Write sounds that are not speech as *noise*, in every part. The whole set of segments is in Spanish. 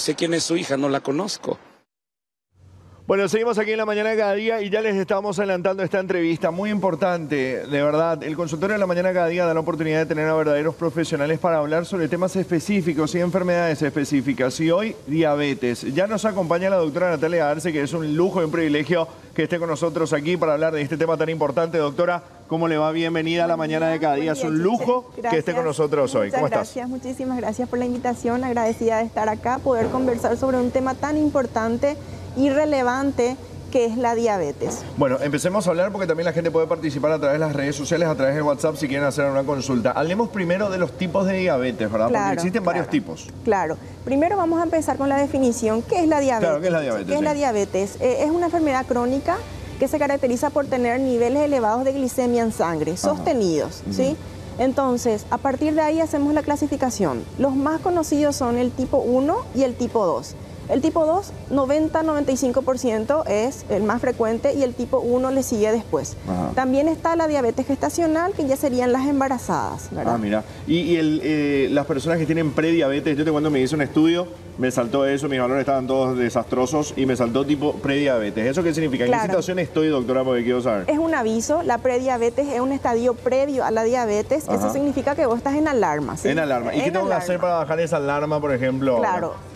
sé quién es su hija, no la conozco. Bueno, seguimos aquí en la mañana cada día y ya les estamos adelantando esta entrevista muy importante, de verdad. El consultorio de la mañana cada día da la oportunidad de tener a verdaderos profesionales para hablar sobre temas específicos y enfermedades específicas. Y hoy, diabetes. Ya nos acompaña la doctora Natalia Arce, que es un lujo y un privilegio que esté con nosotros aquí para hablar de este tema tan importante. Doctora, ¿cómo le va? Bienvenida a la mañana de cada día. Es un lujo que esté con nosotros hoy. ¿Cómo estás? Gracias, muchísimas gracias por la invitación. Agradecida de estar acá, poder conversar sobre un tema tan importante irrelevante que es la diabetes. Bueno, empecemos a hablar porque también la gente puede participar a través de las redes sociales, a través de WhatsApp si quieren hacer una consulta. Hablemos primero de los tipos de diabetes, ¿verdad? porque existen varios tipos. Claro. Primero vamos a empezar con la definición. ¿Qué es la diabetes? Claro, ¿qué es la diabetes? ¿Qué es la diabetes? Eh, es una enfermedad crónica que se caracteriza por tener niveles elevados de glicemia en sangre, sostenidos, ¿sí? Entonces, a partir de ahí hacemos la clasificación. Los más conocidos son el tipo 1 y el tipo 2. El tipo 2, 90-95% es el más frecuente y el tipo 1 le sigue después. También está la diabetes gestacional, que ya serían las embarazadas. Ah, mira. Y, eh, las personas que tienen prediabetes, yo te cuando me hice un estudio, me saltó eso, mis valores estaban todos desastrosos y me saltó tipo prediabetes. ¿Eso qué significa? ¿En qué situación estoy, doctora? Porque quiero saber. Es un aviso, la prediabetes es un estadio previo a la diabetes, eso significa que vos estás en alarma. En alarma. ¿Y qué tengo que hacer para bajar esa alarma, por ejemplo? Claro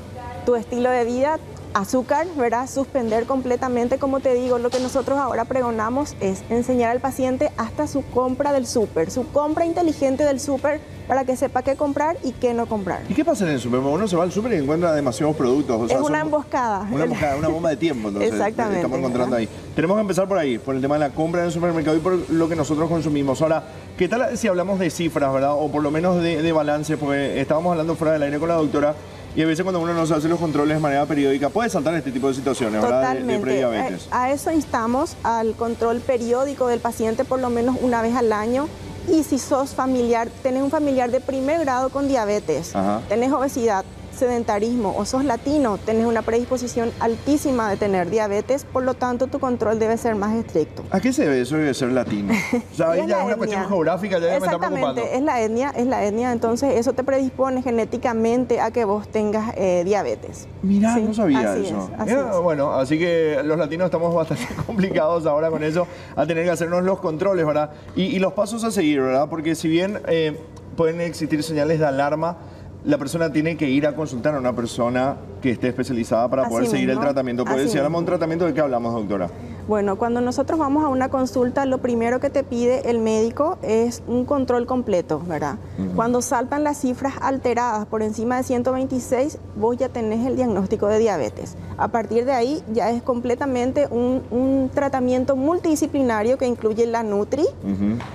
tu estilo de vida, azúcar, ¿verdad? Suspender completamente, como te digo, lo que nosotros ahora pregonamos es enseñar al paciente hasta su compra del súper, su compra inteligente del súper para que sepa qué comprar y qué no comprar. ¿Y qué pasa en el súper? Uno se va al súper y encuentra demasiados productos. es una emboscada. Una emboscada, una bomba de tiempo, entonces. Exactamente. Estamos encontrando ahí. Tenemos que empezar por ahí, por el tema de la compra en el supermercado y por lo que nosotros consumimos. Ahora, ¿qué tal si hablamos de cifras, verdad? O por lo menos de, de balance, porque estábamos hablando fuera del aire con la doctora y a veces cuando uno no se hace los controles de manera periódica puede saltar este tipo de situaciones, ¿verdad? De, prediabetes. A, eso instamos al control periódico del paciente por lo menos una vez al año. Y si sos familiar, tenés un familiar de primer grado con diabetes, tenés obesidad, sedentarismo o sos latino, tenés una predisposición altísima de tener diabetes, por lo tanto tu control debe ser más estricto. ¿A qué se debe eso de ser latino? *laughs* O sea, ahí ya es una cuestión geográfica, ya me está preocupando. es la etnia, es la etnia, entonces eso te predispone genéticamente a que vos tengas eh, diabetes. Mira, no sabía eso. Bueno, así que los latinos estamos bastante *laughs* complicados ahora con eso, a tener que hacernos los controles, ¿verdad? Y, los pasos a seguir, ¿verdad? Porque si bien eh, pueden existir señales de alarma, la persona tiene que ir a consultar a una persona que esté especializada para poder seguir el tratamiento. Puede si hablamos de un tratamiento, ¿de qué hablamos, doctora? Bueno, cuando nosotros vamos a una consulta, lo primero que te pide el médico es un control completo, ¿verdad? Cuando saltan las cifras alteradas por encima de 126, vos ya tenés el diagnóstico de diabetes. A partir de ahí ya es completamente un, tratamiento multidisciplinario que incluye la Nutri,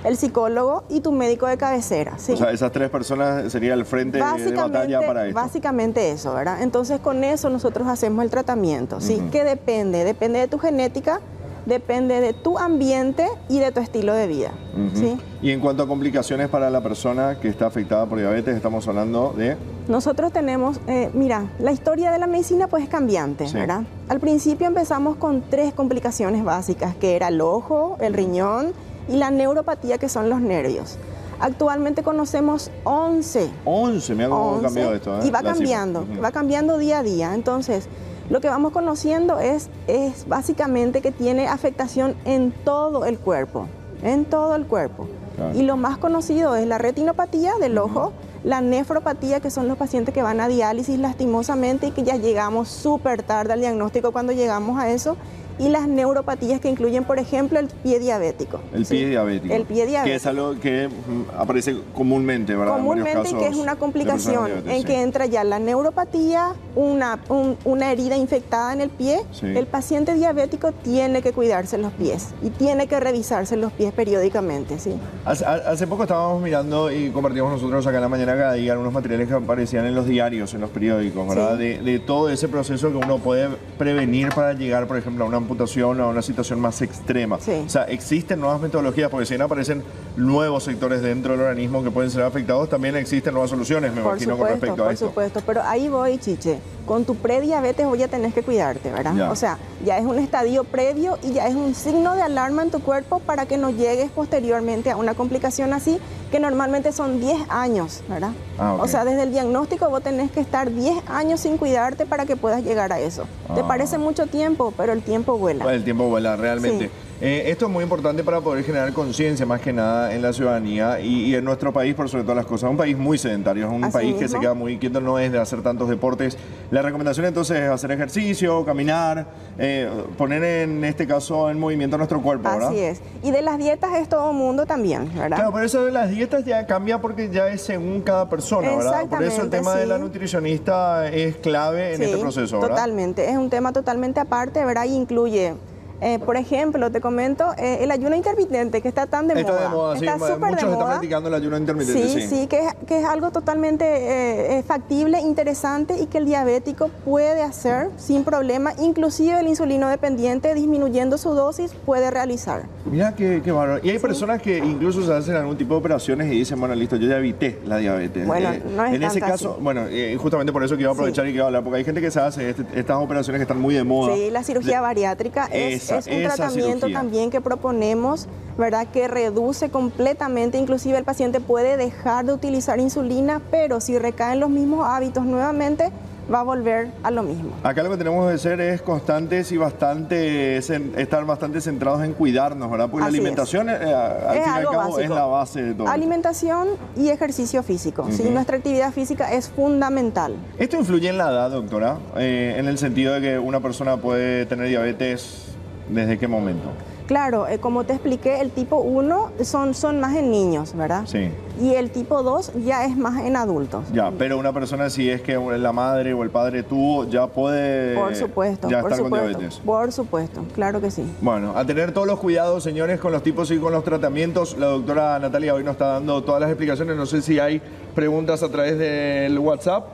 el psicólogo y tu médico de cabecera. O sea, esas tres personas sería el frente de batalla para esto. Básicamente eso, ¿verdad? Entonces con eso nosotros hacemos el tratamiento, ¿sí? ¿Qué depende? Depende de tu genética depende de tu ambiente y de tu estilo de vida. ¿sí? Y en cuanto a complicaciones para la persona que está afectada por diabetes, estamos hablando de... Nosotros tenemos, eh, mira, la historia de la medicina pues es cambiante, ¿verdad? Al principio empezamos con tres complicaciones básicas, que era el ojo, el riñón y la neuropatía, que son los nervios. Actualmente conocemos 11. 11, me ha cambiado esto. ¿eh? Y va cambiando, va cambiando día a día. Entonces, lo que vamos conociendo es, es básicamente que tiene afectación en todo el cuerpo, en todo el cuerpo. Y lo más conocido es la retinopatía del ojo, la nefropatía, que son los pacientes que van a diálisis lastimosamente y que ya llegamos súper tarde al diagnóstico cuando llegamos a eso, y las neuropatías que incluyen, por ejemplo, el pie diabético. El pie diabético. El pie diabético. Que es algo que mm, aparece comúnmente, ¿verdad? Comúnmente y que es una complicación en que entra ya la neuropatía, una, una herida infectada en el pie. El paciente diabético tiene que cuidarse los pies y tiene que revisarse los pies periódicamente, sí. Hace, poco estábamos mirando y compartimos nosotros acá en la mañana cada día unos materiales que aparecían en los diarios, en los periódicos, ¿verdad? De, de todo ese proceso que uno puede prevenir para llegar, por ejemplo, a una a una situación más extrema. O sea, existen nuevas metodologías, porque si no aparecen nuevos sectores dentro del organismo que pueden ser afectados, también existen nuevas soluciones, me imagino, con respecto a esto. Por supuesto, pero ahí voy, Chiche. Con tu prediabetes voy a tener que cuidarte, ¿verdad? O sea, ya es un estadio previo y ya es un signo de alarma en tu cuerpo para que no llegues posteriormente a una complicación así que normalmente son 10 años, ¿verdad? Ah. O sea, desde el diagnóstico vos tenés que estar 10 años sin cuidarte para que puedas llegar a eso. Te Ah. parece mucho tiempo, pero el tiempo vuela. El tiempo vuela, realmente. Sí. Eh, esto es muy importante para poder generar conciencia más que nada en la ciudadanía y, y en nuestro país, por sobre todas las cosas. Un país muy sedentario, es un Así país que se queda muy quieto, no es de hacer tantos deportes. La recomendación entonces es hacer ejercicio, caminar, eh, poner en este caso en movimiento nuestro cuerpo, ¿verdad? Así es. Y de las dietas es todo mundo también, ¿verdad? Claro, por eso de las dietas ya cambia porque ya es según cada persona, ¿verdad? Por eso el tema de la nutricionista es clave en Sí, este proceso, ¿verdad? Totalmente, es un tema totalmente aparte, ¿verdad? Y incluye, eh, por ejemplo, te comento, eh, el ayuno intermitente que está tan de Está moda. de moda, sí. Está súper Muchos de están moda. practicando el ayuno intermitente, Sí, sí. sí, que es, que es algo totalmente eh, eh, factible, interesante y que el diabético puede hacer sin problema, inclusive el insulino dependiente disminuyendo su dosis puede realizar. Mira qué, qué bárbaro. Y hay personas que incluso se hacen algún tipo de operaciones y dicen, bueno, listo, yo ya evité la diabetes. Bueno, no es En ese caso, así. bueno, eh, justamente por eso quiero aprovechar y quiero hablar, porque hay gente que se hace este- estas operaciones que están muy de moda. Sí, la cirugía bariátrica es, Esa- es un esa tratamiento cirugía. también que proponemos, ¿verdad? Que reduce completamente, inclusive el paciente puede dejar de utilizar insulina, pero si recaen los mismos hábitos nuevamente, va a volver a lo mismo. Acá lo que tenemos que hacer es constantes y bastante estar bastante centrados en cuidarnos, ¿verdad? Porque Así la es. alimentación eh, al fin y Es al cabo es básico. la base de todo. Alimentación y ejercicio físico. ¿sí? Nuestra actividad física es fundamental. ¿Esto influye en la edad, doctora? Eh, en el sentido de que una persona puede tener diabetes desde qué momento? Claro, eh, como te expliqué, el tipo 1 son, son más en niños, ¿verdad? Sí. Y el tipo 2 ya es más en adultos. Ya, pero una persona si es que la madre o el padre tuvo, ya puede Por supuesto, ya por estar con supuesto. diabetes. Por supuesto, claro que sí. Bueno, a tener todos los cuidados, señores, con los tipos y con los tratamientos. La doctora Natalia hoy nos está dando todas las explicaciones. No sé si hay preguntas a través del WhatsApp.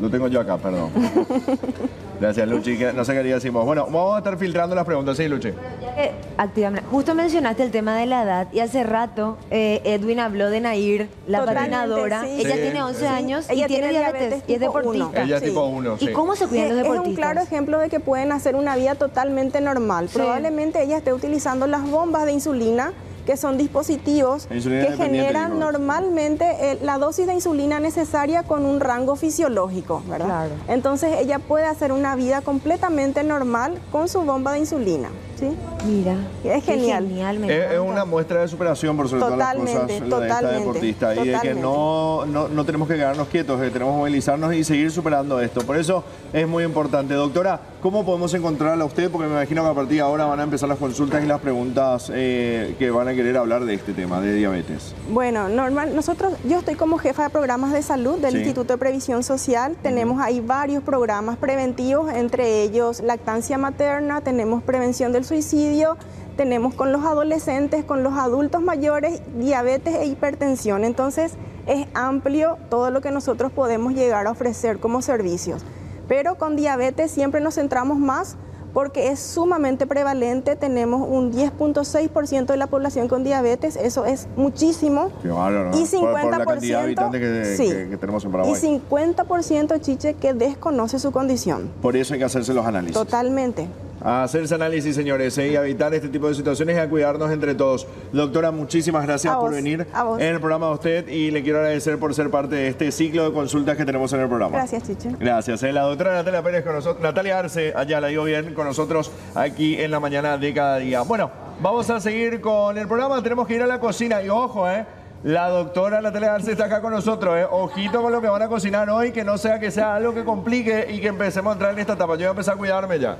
Lo tengo yo acá, perdón. *laughs* Gracias, Luchi. que No sé qué decimos. Bueno, vamos a estar filtrando las preguntas. Sí, Luchi. Ya que activamente, justo mencionaste el tema de la edad y hace rato eh, Edwin habló de Nair, la Totalmente, patinadora. sí. Ella Sí, tiene 11 sí. años Ella y tiene tiene diabetes, diabetes y es tipo deportista. uno. Ella es Sí. tipo 1, sí. ¿Y cómo se cuidan los es deportistas? un claro ejemplo de que pueden hacer una vida totalmente normal. Sí. Probablemente ella esté utilizando las bombas de insulina, que son dispositivos que generan normalmente eh, la dosis de insulina necesaria con un rango fisiológico, ¿verdad? Claro. Entonces ella puede hacer una vida completamente normal con su bomba de insulina, ¿sí? Mira, Es genial. genial, me Es, una muestra de superación por sobre todas las cosas Totalmente, la de esta totalmente, deportista y de que totalmente. no, no, no tenemos que quedarnos quietos, que tenemos que movilizarnos y seguir superando esto. Por eso es muy importante. Doctora, ¿cómo podemos encontrarla a usted? Porque me imagino que a partir de ahora van a empezar las consultas y las preguntas eh, que van a querer hablar de este tema, de diabetes. Bueno, normal, nosotros, yo estoy como jefa de programas de salud del Sí. Instituto de Previsión Social. Tenemos ahí varios programas preventivos, entre ellos lactancia materna, tenemos prevención del suicidio, tenemos con los adolescentes, con los adultos mayores, diabetes e hipertensión. Entonces, es amplio todo lo que nosotros podemos llegar a ofrecer como servicios. Pero con diabetes siempre nos centramos más porque es sumamente prevalente, tenemos un 10.6% de la población con diabetes, eso es muchísimo. Qué bárbaro, ¿no? Y Por- por la cantidad de 50%, habitantes que, sí. que- que tenemos en Y Paraguay. 50% chiche que desconoce su condición. Por eso hay que hacerse los análisis. Totalmente. A hacerse análisis, señores, ¿eh? y a evitar este tipo de situaciones y a cuidarnos entre todos. Doctora, muchísimas gracias por venir en el programa de usted y le quiero agradecer por ser parte de este ciclo de consultas que tenemos en el programa. Gracias, Chiche. Gracias. ¿eh? La doctora Natalia Pérez con nosotros, Natalia Arce, allá la digo bien, con nosotros aquí en la mañana de cada día. Bueno, vamos a seguir con el programa, tenemos que ir a la cocina y ojo, ¿eh? La doctora Natalia Arce está acá con nosotros, ¿eh? Ojito con lo que van a cocinar hoy, que no sea que sea algo que complique y que empecemos a entrar en esta etapa. Yo voy a empezar a cuidarme ya.